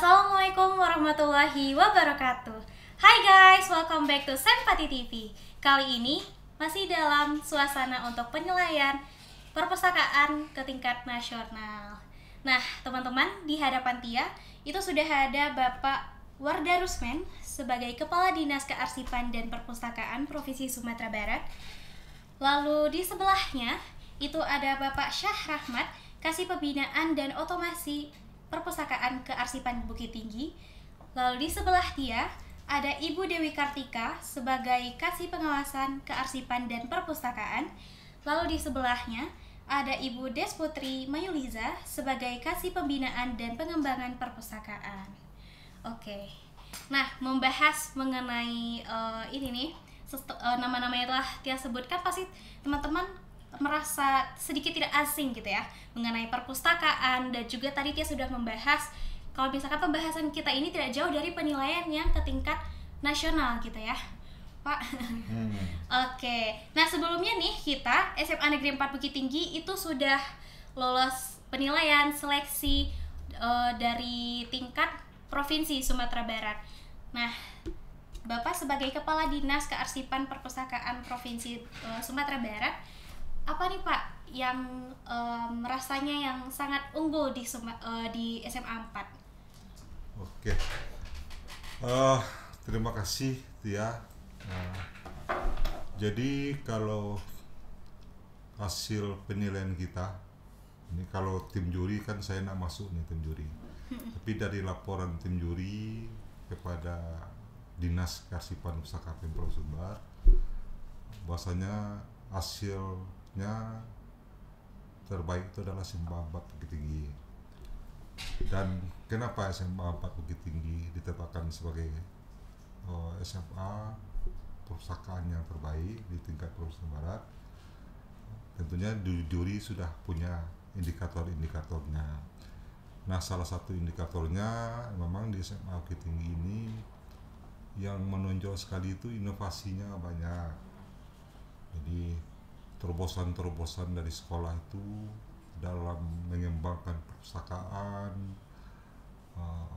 Assalamualaikum warahmatullahi wabarakatuh. Hai guys, welcome back to Senpati TV Kali ini masih dalam suasana untuk penilaian perpustakaan ke tingkat nasional. Nah teman-teman, di hadapan Tia itu sudah ada Bapak Warda Rusmen sebagai Kepala Dinas Kearsipan dan Perpustakaan Provinsi Sumatera Barat. Lalu di sebelahnya itu ada Bapak Syah Rahmat Kasih Pembinaan dan Otomasi Perpustakaan Kearsipan Bukit Tinggi. Lalu di sebelah dia ada Ibu Dewi Kartika sebagai Kasih Pengawasan Kearsipan dan Perpustakaan. Lalu di sebelahnya ada Ibu Des Putri Mayuliza sebagai Kasih Pembinaan dan Pengembangan Perpustakaan. Oke. Nah, membahas mengenai uh, ini nih uh, nama-nama yang telah Tia sebutkan pasti teman-teman merasa sedikit tidak asing gitu ya mengenai perpustakaan dan juga tadi dia sudah membahas kalau misalkan pembahasan kita ini tidak jauh dari penilaian yang ke tingkat nasional gitu ya Pak. Hmm. Oke. Nah, sebelumnya nih kita SMA Negeri 4 Bukit Tinggi itu sudah lolos penilaian seleksi uh, dari tingkat provinsi Sumatera Barat. Nah, Bapak sebagai Kepala Dinas Kearsipan Perpustakaan Provinsi uh, Sumatera Barat apa nih Pak yang um, rasanya yang sangat unggul di uh, di SMA 4? Oke. Uh, terima kasih Tia. Uh, jadi kalau hasil penilaian kita ini kalau tim juri kan saya nak masuk nih tim juri. Tapi dari laporan tim juri kepada Dinas Kearsipan Pusaka Pemprov Sumbar bahwasanya hasil nya terbaik itu adalah SMA 4 Bukit Tinggi. Dan kenapa SMA 4 Bukit Tinggi ditetapkan sebagai uh, eh, SMA perpustakaan yang terbaik di tingkat Provinsi Barat? Tentunya juri sudah punya indikator-indikatornya. Nah salah satu indikatornya memang di SMA Bukit Tinggi ini yang menonjol sekali itu inovasinya banyak. Jadi terobosan-terobosan dari sekolah itu dalam mengembangkan perpustakaan uh,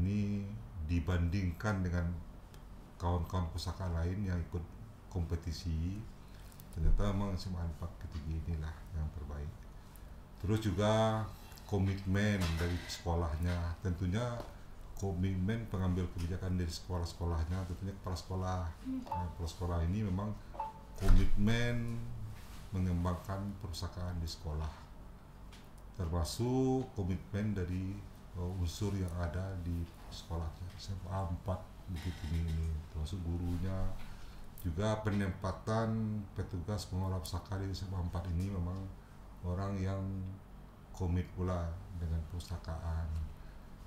ini dibandingkan dengan kawan-kawan pustaka lain yang ikut kompetisi. Ternyata memang SMA 4 ketiga inilah yang terbaik. Terus juga komitmen dari sekolahnya. Tentunya komitmen pengambil kebijakan dari sekolah-sekolahnya. Tentunya kepala sekolah. Nah, kepala sekolah ini memang komitmen mengembangkan perpustakaan di sekolah termasuk komitmen dari uh, unsur yang ada di sekolah SMA 4 begitu ini termasuk gurunya. Juga penempatan petugas pengelola pusaka di SMA 4 ini memang orang yang komit pula dengan perpustakaan.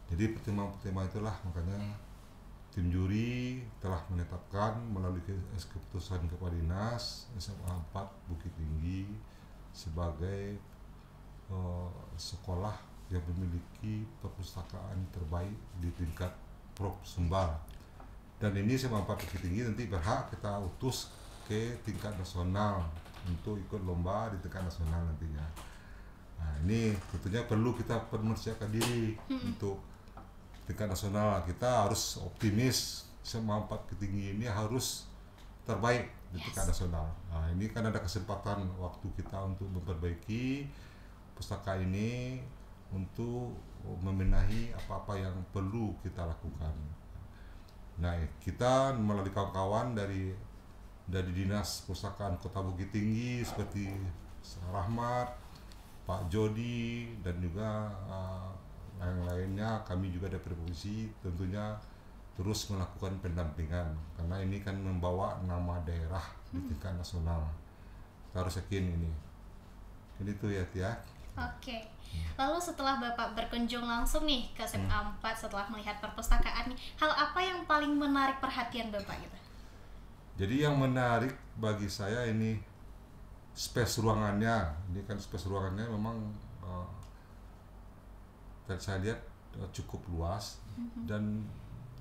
Jadi pertimbangan-pertimbangan itulah makanya Tim juri telah menetapkan melalui keputusan Kepala Dinas SMA 4 Bukit Tinggi sebagai uh, sekolah yang memiliki perpustakaan terbaik di tingkat Prov Sumbar. Dan ini SMA 4 Bukit Tinggi nanti berhak kita utus ke tingkat nasional untuk ikut lomba di tingkat nasional nantinya. Nah, ini tentunya perlu kita persiapkan diri hmm. untuk tingkat nasional kita harus optimis semua empat ketinggi ini harus terbaik di tingkat yes. nasional. Nah, ini kan ada kesempatan waktu kita untuk memperbaiki pustaka ini untuk membenahi apa-apa yang perlu kita lakukan. Nah, kita melalui kawan-kawan dari dari Dinas Pustakaan Kota Bukit Tinggi seperti Rahmat, Pak Jody dan juga uh, yang lainnya kami juga dari provinsi tentunya terus melakukan pendampingan. Karena ini kan membawa nama daerah di hmm. tingkat nasional. Kita harus yakin ini. Ini tuh ya Tia. Oke, lalu setelah Bapak berkunjung langsung nih ke SMA hmm. 4 setelah melihat perpustakaan, hal apa yang paling menarik perhatian Bapak gitu? Jadi yang menarik bagi saya ini space ruangannya, ini kan space ruangannya memang uh, dan saya lihat uh, cukup luas mm-hmm. dan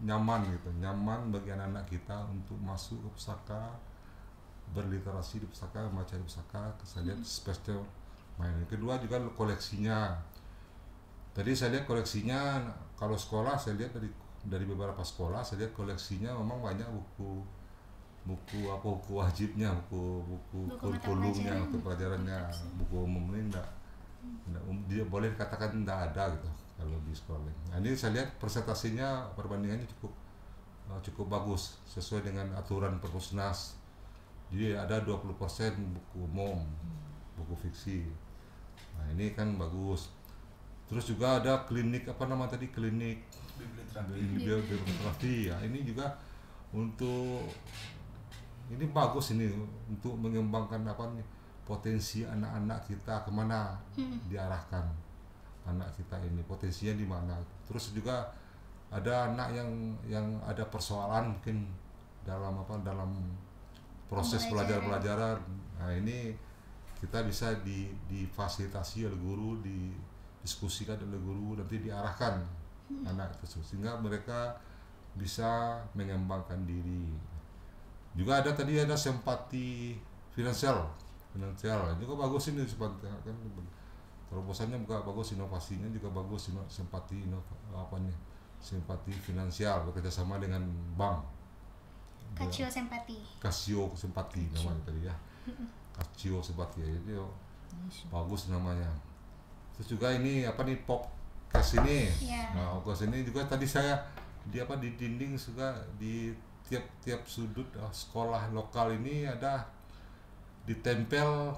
nyaman gitu. Nyaman bagi anak-anak kita untuk masuk ke pusaka berliterasi di pusaka membaca di pusaka. Saya lihat mm-hmm. space main kedua juga koleksinya. Tadi saya lihat koleksinya kalau sekolah saya lihat dari dari beberapa sekolah saya lihat koleksinya memang banyak buku buku apa buku wajibnya buku buku kurikulumnya untuk pelajarannya buku umum. Ini enggak, dia boleh dikatakan tidak ada gitu kalau di sekolah. Nah, ini saya lihat presentasinya perbandingannya cukup uh, cukup bagus sesuai dengan aturan perpusnas jadi ada 20% buku umum buku fiksi. Nah ini kan bagus. Terus juga ada klinik apa nama tadi klinik biblioterapi. Bibliografi ya ini juga untuk ini bagus ini untuk mengembangkan apa nih potensi anak-anak kita ke mana diarahkan anak kita ini potensinya di mana. Terus juga ada anak yang yang ada persoalan mungkin dalam apa dalam proses belajar pelajaran nah ini kita bisa di difasilitasi oleh guru didiskusikan oleh guru nanti diarahkan anak tersebut sehingga mereka bisa mengembangkan diri. Juga ada tadi ada simpati finansial finansial juga bagus ini simpati kan? Terobosannya juga bagus inovasinya juga bagus simpati inova, apa nih simpati finansial bekerjasama dengan bank. Kacil simpati. Casio simpati namanya tadi ya. Casio simpati ya. Itu bagus namanya. Terus juga ini apa nih pop cash ini? Iya. nah cash ini juga tadi saya di apa di dinding juga di tiap-tiap sudut eh, sekolah lokal ini ada ditempel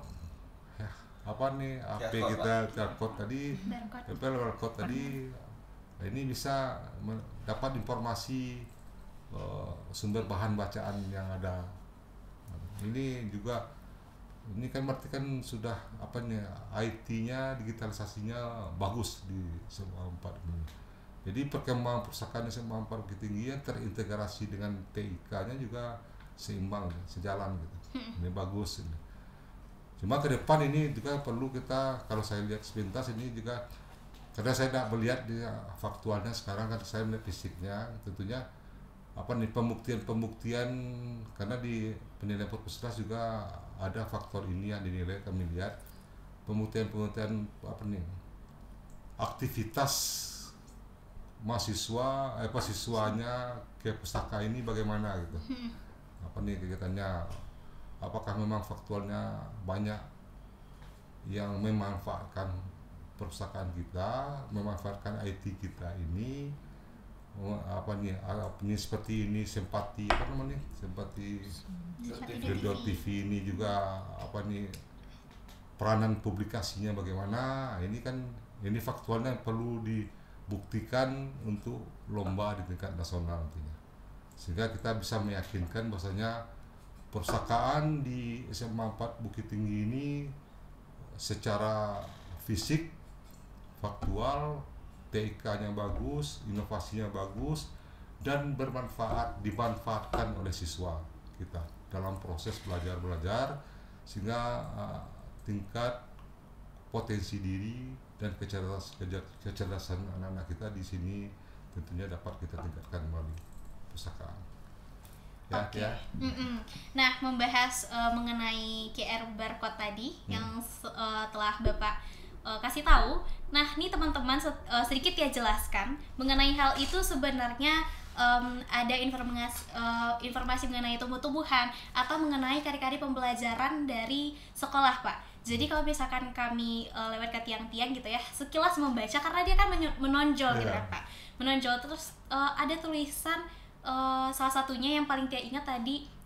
ya, apa nih AP QR code, kita QR code tadi Barcode. tempel QR code tadi Nah, ini bisa dapat informasi eh, sumber bahan bacaan yang ada ini juga ini kan berarti kan sudah apa nih IT-nya digitalisasinya bagus di SMA 4 ini. Jadi perkembangan perpustakaan SMA 4 Bukit Tinggi yang terintegrasi dengan TIK-nya juga seimbang, sejalan gitu. Ini bagus ini. Cuma ke depan ini juga perlu kita kalau saya lihat sepintas ini juga karena saya tidak melihat dia faktualnya sekarang kan saya melihat fisiknya tentunya apa nih pembuktian-pembuktian karena di penilaian perpustakaan juga ada faktor ini yang dinilai kami lihat. Pembuktian-pembuktian apa nih aktivitas mahasiswa eh, apa siswanya ke pustaka ini bagaimana gitu. Apa nih kegiatannya apakah memang faktualnya banyak yang memanfaatkan perpustakaan kita memanfaatkan IT kita ini? Oh, apa nih apa nih seperti ini simpati apa namanya? Simpati Gedor TV. TV ini juga apa nih peranan publikasinya bagaimana? Ini kan ini faktualnya perlu dibuktikan untuk lomba di tingkat nasional nantinya. Sehingga kita bisa meyakinkan bahwasanya perpustakaan di SMA 4 Bukit Tinggi ini secara fisik faktual TIK-nya bagus inovasinya bagus dan bermanfaat dimanfaatkan oleh siswa kita dalam proses belajar belajar sehingga uh, tingkat potensi diri dan kecerdasan kecerdasan anak-anak kita di sini tentunya dapat kita tingkatkan melalui pustakaan ya Oke. ya Mm-mm. Nah, membahas eh, mengenai QR barcode tadi Hmm. yang eh, telah Bapak eh, kasih tahu. Nah, nih teman-teman eh, sedikit ya jelaskan mengenai hal itu sebenarnya em, ada informasi eh, informasi mengenai tumbuh-tumbuhan atau mengenai kari-kari pembelajaran dari sekolah, Pak. Jadi kalau misalkan kami eh, lewat ke tiang-tiang gitu ya, sekilas membaca karena dia kan menonjol gitu Iya. kan, Pak. Menonjol terus eh, ada tulisan eh, salah satunya yang paling tidak ingat tadi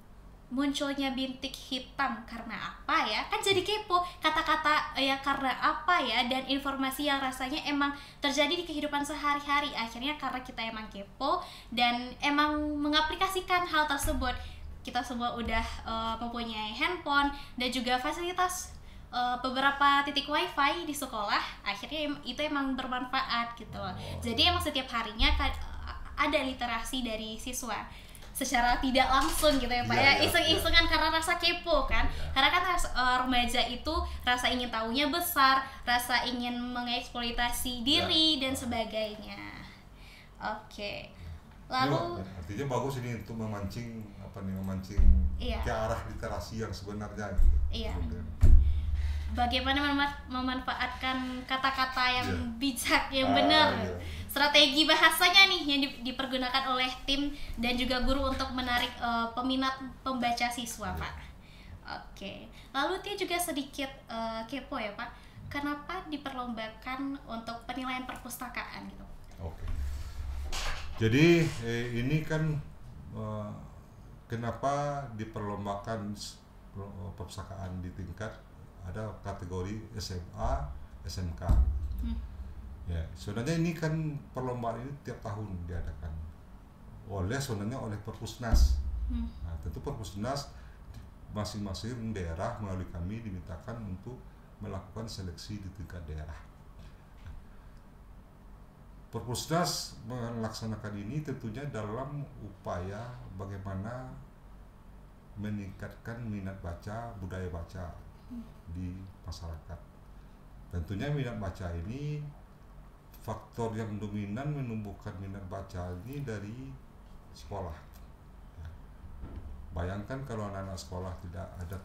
munculnya bintik hitam. Karena apa ya? Kan jadi kepo. Kata-kata eh, ya karena apa ya? Dan informasi yang rasanya emang terjadi di kehidupan sehari-hari. Akhirnya karena kita emang kepo dan emang mengaplikasikan hal tersebut. Kita semua udah eh, mempunyai handphone dan juga fasilitas eh, beberapa titik wifi di sekolah. Akhirnya itu emang bermanfaat gitu. Loh jadi emang setiap harinya ada literasi dari siswa secara tidak langsung gitu ya pak Iya, ya iya, iseng-isengan karena rasa kepo kan Iya. karena kan ras- eh, remaja itu rasa ingin tahunya besar rasa ingin mengeksploitasi diri dan sebagainya oke lalu Ini artinya bagus ini untuk memancing apa nih memancing Iya. ke arah literasi yang sebenarnya gitu. Iya. Bagaimana mema- memanfaatkan kata-kata yang Iya. bijak yang Ah, benar iya. strategi bahasanya nih yang di- dipergunakan oleh tim dan juga guru untuk menarik eh, peminat pembaca siswa Iya. pak oke lalu dia juga sedikit eh, kepo ya pak kenapa diperlombakan untuk penilaian perpustakaan gitu Oke. Jadi eh, ini kan eh, kenapa diperlombakan perpustakaan di tingkat ada kategori SMA, SMK. Hmm. Ya, sebenarnya ini kan perlombaan ini tiap tahun diadakan oleh sebenarnya oleh Perpusnas. Hmm. Nah, tentu Perpusnas masing-masing daerah melalui kami dimintakan untuk melakukan seleksi di tingkat daerah. Perpusnas melaksanakan ini tentunya dalam upaya bagaimana meningkatkan minat baca, budaya baca di masyarakat. Tentunya minat baca ini faktor yang dominan menumbuhkan minat baca ini dari sekolah. Ya. Bayangkan kalau anak-anak sekolah tidak ada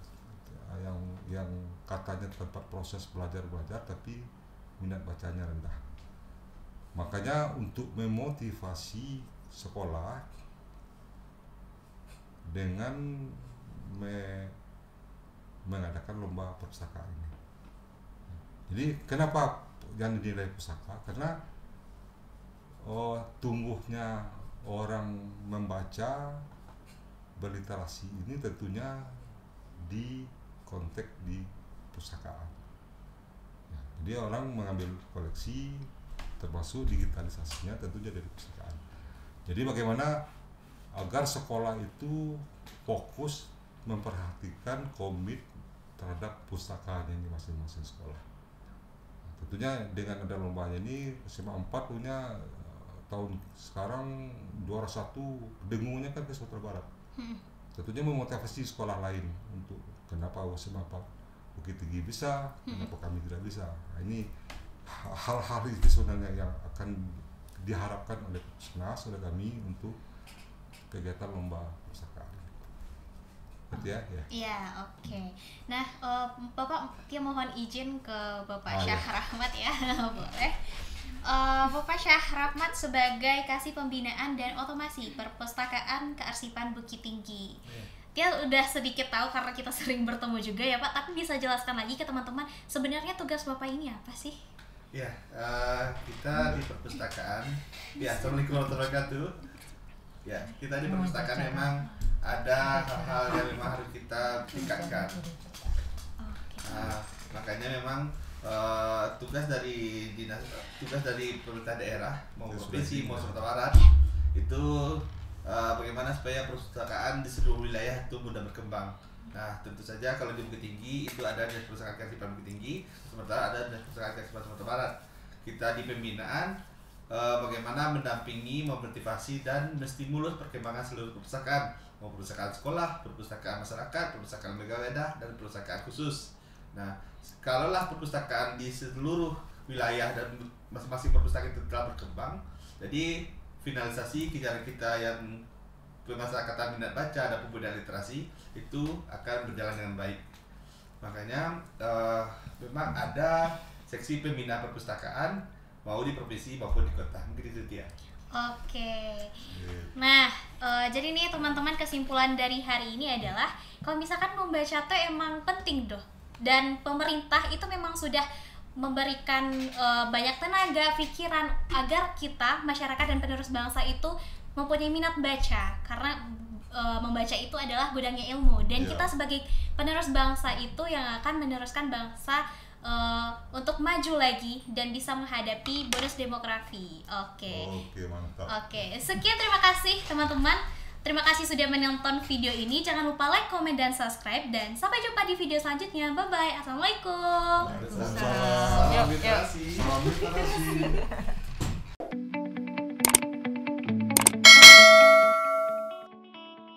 yang yang katanya tempat proses belajar belajar tapi minat bacanya rendah. Makanya untuk memotivasi sekolah dengan me- mengadakan lomba perpustakaan ini. Jadi kenapa yang dinilai pusaka? Karena oh, tumbuhnya orang membaca berliterasi ini tentunya di konteks di pustakaan. Ya, jadi orang mengambil koleksi termasuk digitalisasinya tentunya dari pustakaan. Jadi bagaimana agar sekolah itu fokus memperhatikan komit terhadap pustakanya di masing-masing sekolah. Tentunya dengan ada lombanya ini SMA 4 punya eh, tahun sekarang juara satu dengungnya kan ke Sumatera Barat. Hmm. Tentunya memotivasi sekolah lain untuk kenapa SMA 4 Bukit Tinggi bisa, kenapa kami tidak bisa. Nah, ini hal-hal itu sebenarnya yang akan diharapkan oleh Pusnas oleh kami untuk kegiatan lomba perpustakaan. Gitu ya, ya. Iya, oke. Nah, eh, Bapak Tia mohon izin ke Bapak iya. Syah Rahmat ya, boleh. Eh, Bapak Syah Rahmat sebagai Kasih Pembinaan dan Otomasi Perpustakaan Kearsipan Bukit Tinggi. Dia udah sedikit tahu karena kita sering bertemu juga ya Pak, tapi bisa jelaskan lagi ke teman-teman sebenarnya tugas Bapak ini apa sih? Ya, eh, kita di perpustakaan, ya Assalamualaikum warahmatullahi wabarakatuh. Ya, kita di perpustakaan memang ada hal-hal yang memang harus kita tingkatkan. Nah, makanya memang eh, tugas dari dinas, tugas dari pemerintah daerah mau provinsi mau Sumatera Barat itu eh, bagaimana supaya perpustakaan di seluruh wilayah tumbuh dan berkembang. Nah, tentu saja kalau di Bukit Tinggi itu ada dinas perpustakaan kearsipan Bukit Tinggi, sementara ada dinas perpustakaan kearsipan Sumatera Barat. Kita di pembinaan eh, bagaimana mendampingi, memotivasi dan menstimulus perkembangan seluruh perpustakaan, mau perpustakaan sekolah, perpustakaan masyarakat, perpustakaan lembaga wadah dan perpustakaan khusus. Nah, kalaulah perpustakaan di seluruh wilayah dan masing-masing perpustakaan itu telah berkembang, jadi finalisasi kegiatan kita yang pemasyarakatan minat baca dan pembudayaan literasi itu akan berjalan dengan baik. Makanya eh, memang ada seksi pembina perpustakaan mau di provinsi maupun di kota. Mungkin itu dia. Oke. Iya. Nah, eh, jadi nih teman-teman kesimpulan dari hari ini adalah kalau misalkan membaca tuh emang penting doh. Dan pemerintah itu memang sudah memberikan eh, banyak tenaga, pikiran agar kita masyarakat dan penerus bangsa itu mempunyai minat baca karena eh, membaca itu adalah gudangnya ilmu dan Iya. kita sebagai penerus bangsa itu yang akan meneruskan bangsa eh, untuk maju lagi dan bisa menghadapi bonus demografi. Oke. Oke, mantap. Oke, sekian terima kasih teman-teman. Terima kasih sudah menonton video ini. Jangan lupa like, komen, dan subscribe. Dan sampai jumpa di video selanjutnya. Bye-bye. Assalamualaikum. Waalaikumsalam. Salam Yuk, yuk. literasi. Salam literasi.